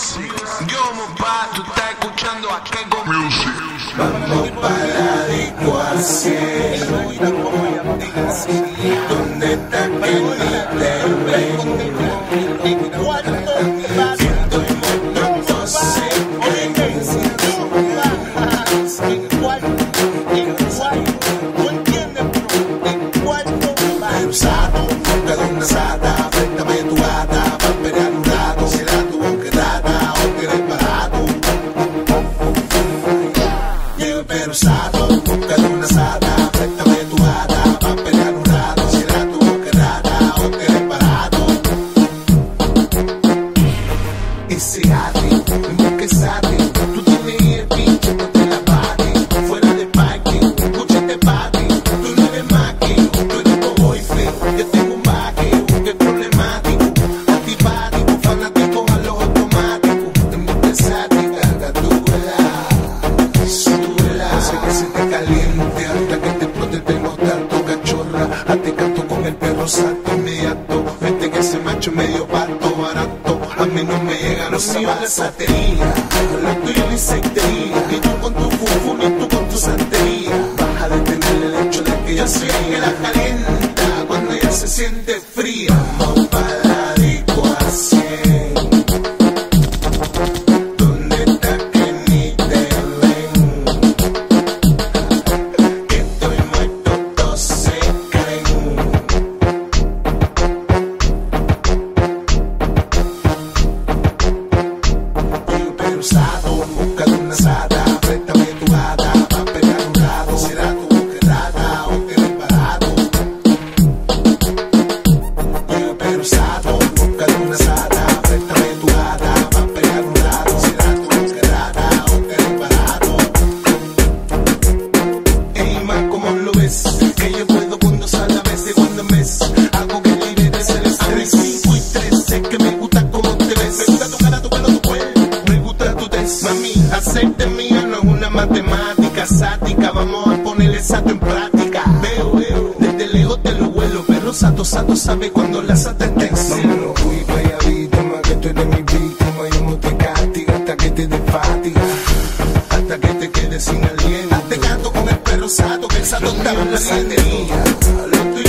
Music. Yo, Mopa, tú estás escuchando a Keiko Music. Vamos para la disco al cielo. ¿Dónde está conversado, busca de una asada, préstame tu hada, papel anulado, será tu boquerada o que reparado. Ese los saltos inmediatos. Vete que ese macho medio pato barato. A mí no me llegan los zapatos. la satería, con la tuya ni sectería. Ni tú con tu fufu, y tú con tu santería. Baja de tener el hecho de que yo soy el que la calienta cuando ella se siente fría. matemática sática, vamos a poner el sato en práctica. Veo, veo, desde lejos te lo vuelo, pero sato, sato sabe cuando la sata está en cero. fui vaya víctima, que tú eres mi víctima, yo no te castiga hasta que te des fatiga, hasta que te quedes sin aliento. Te canto con el perro sato, que el sato está en la